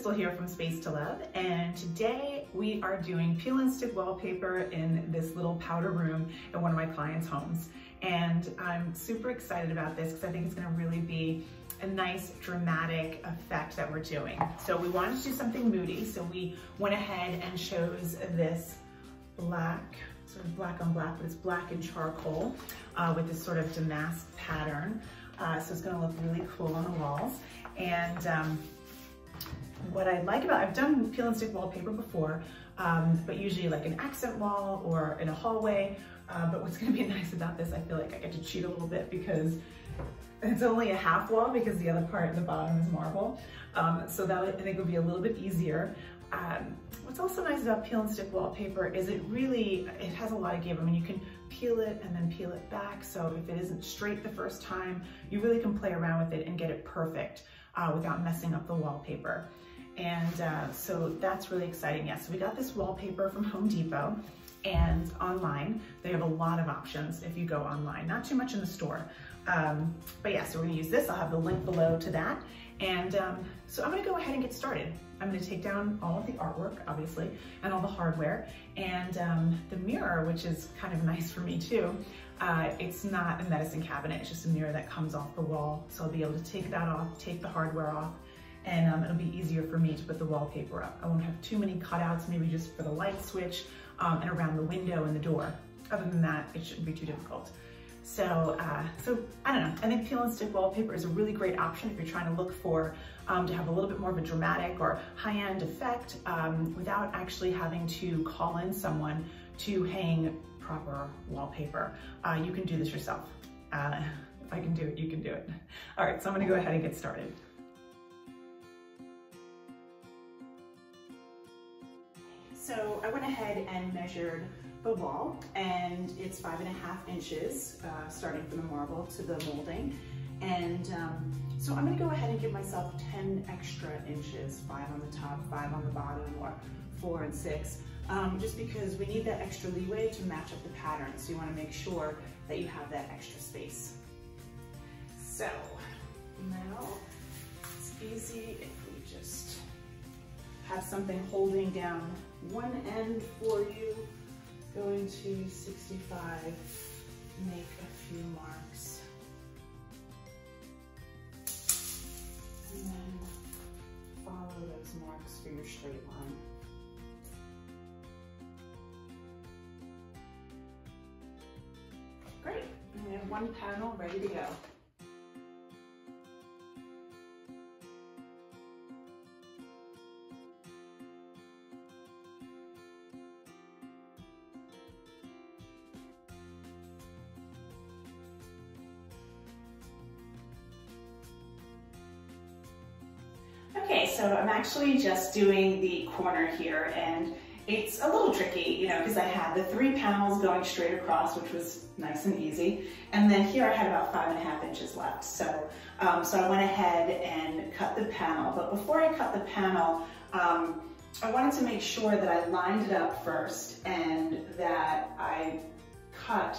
Crystal here from Space to Love, and today we are doing peel and stick wallpaper in this little powder room in one of my clients' homes. And I'm super excited about this because I think it's gonna really be a nice dramatic effect that we're doing. So we wanted to do something moody, so we went ahead and chose this black, sort of black on black, but it's black and charcoal uh, with this sort of damask pattern. Uh, so it's gonna look really cool on the walls. And um, what I like about, I've done peel and stick wallpaper before, um, but usually like an accent wall or in a hallway. Uh, but what's gonna be nice about this, I feel like I get to cheat a little bit because it's only a half wall because the other part the bottom is marble. Um, so that I think would be a little bit easier. Um, what's also nice about peel and stick wallpaper is it really, it has a lot of give. I mean, you can peel it and then peel it back. So if it isn't straight the first time, you really can play around with it and get it perfect uh, without messing up the wallpaper. And uh, so that's really exciting. Yes, yeah, so we got this wallpaper from Home Depot and online. They have a lot of options if you go online, not too much in the store. Um, but yeah, so we're gonna use this. I'll have the link below to that. And um, so I'm gonna go ahead and get started. I'm gonna take down all of the artwork, obviously, and all the hardware, and um, the mirror, which is kind of nice for me too. Uh, it's not a medicine cabinet, it's just a mirror that comes off the wall. So I'll be able to take that off, take the hardware off, and um, it'll be easier for me to put the wallpaper up. I won't have too many cutouts, maybe just for the light switch um, and around the window and the door. Other than that, it shouldn't be too difficult. So, uh, so I don't know, I think peel and stick wallpaper is a really great option if you're trying to look for, um, to have a little bit more of a dramatic or high-end effect um, without actually having to call in someone to hang proper wallpaper. Uh, you can do this yourself. Uh, if I can do it, you can do it. All right, so I'm gonna go ahead and get started. So I went ahead and measured the wall and it's five and a half inches uh, starting from the marble to the molding. And um, so I'm gonna go ahead and give myself 10 extra inches, five on the top, five on the bottom, or four and six, um, just because we need that extra leeway to match up the pattern. So you wanna make sure that you have that extra space. So now it's easy have something holding down one end for you Going to 65, make a few marks. And then follow those marks for your straight line. Great, and we have one panel ready to go. Okay, so I'm actually just doing the corner here and it's a little tricky, you know, because I had the three panels going straight across, which was nice and easy. And then here I had about five and a half inches left. So, um, so I went ahead and cut the panel. But before I cut the panel, um, I wanted to make sure that I lined it up first and that I cut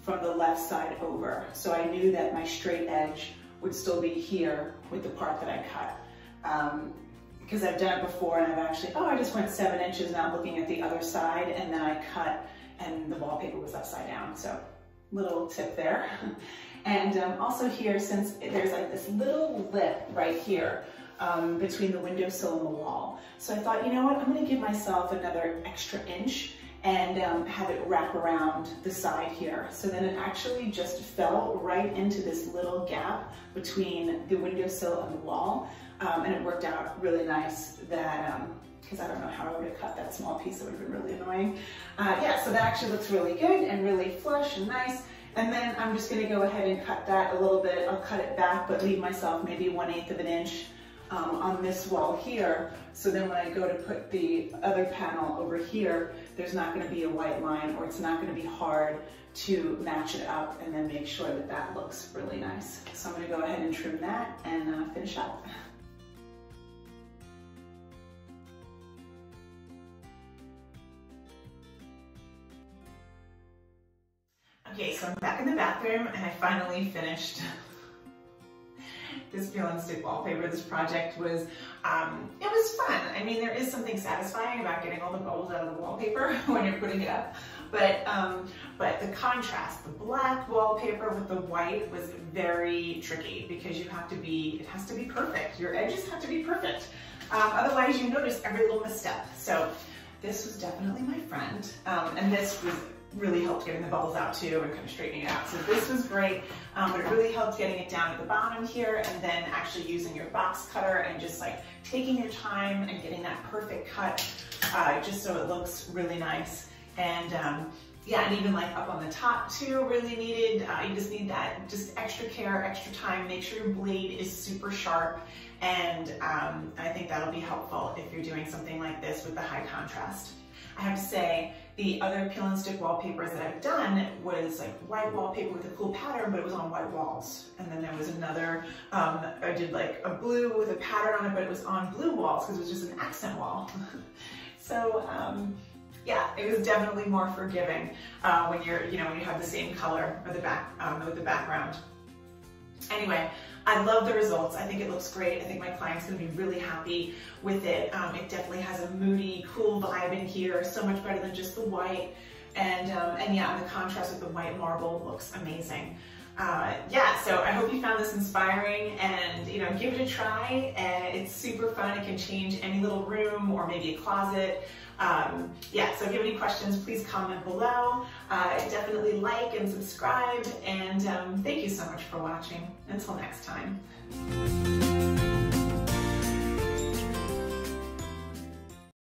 from the left side over. So I knew that my straight edge would still be here with the part that I cut because um, I've done it before and I've actually, oh, I just went seven inches now looking at the other side and then I cut and the wallpaper was upside down. So little tip there. and um, also here, since there's like this little lip right here um, between the windowsill and the wall. So I thought, you know what, I'm gonna give myself another extra inch and um, have it wrap around the side here. So then it actually just fell right into this little gap between the windowsill and the wall. Um, and it worked out really nice that, because um, I don't know how I would have cut that small piece, it would have been really annoying. Uh, yeah, so that actually looks really good and really flush and nice. And then I'm just gonna go ahead and cut that a little bit. I'll cut it back, but leave myself maybe one eighth of an inch um, on this wall here. So then when I go to put the other panel over here, there's not gonna be a white line or it's not gonna be hard to match it up and then make sure that that looks really nice. So I'm gonna go ahead and trim that and uh, finish up. Okay, so I'm back in the bathroom and I finally finished this peel and stick wallpaper. This project was, um, it was fun. I mean, there is something satisfying about getting all the bubbles out of the wallpaper when you're putting it up. But, um, but the contrast, the black wallpaper with the white was very tricky because you have to be, it has to be perfect. Your edges have to be perfect. Um, otherwise you notice every little misstep. So this was definitely my friend. Um, and this was really helped getting the bubbles out too and kind of straightening it out. So this was great, um, but it really helped getting it down at the bottom here and then actually using your box cutter and just like taking your time and getting that perfect cut uh, just so it looks really nice. And um, yeah, and even like up on the top too, really needed. Uh, you just need that just extra care, extra time. Make sure your blade is super sharp. And um, I think that'll be helpful if you're doing something like this with the high contrast. I have to say, the other peel and stick wallpapers that I've done was like white wallpaper with a cool pattern, but it was on white walls. And then there was another, um, I did like a blue with a pattern on it, but it was on blue walls because it was just an accent wall. so um, yeah, it was definitely more forgiving uh, when you're, you know, when you have the same color or the back um, with the background. Anyway, I love the results. I think it looks great. I think my client's gonna be really happy with it. Um, it definitely has a moody, cool vibe in here, so much better than just the white. And, um, and yeah, the contrast with the white marble looks amazing. Uh, yeah, so I hope you found this inspiring and, you know, give it a try. And it's super fun. It can change any little room or maybe a closet. Um, yeah, so if you have any questions, please comment below. Uh, definitely like and subscribe. And um, thank you so much for watching. Until next time.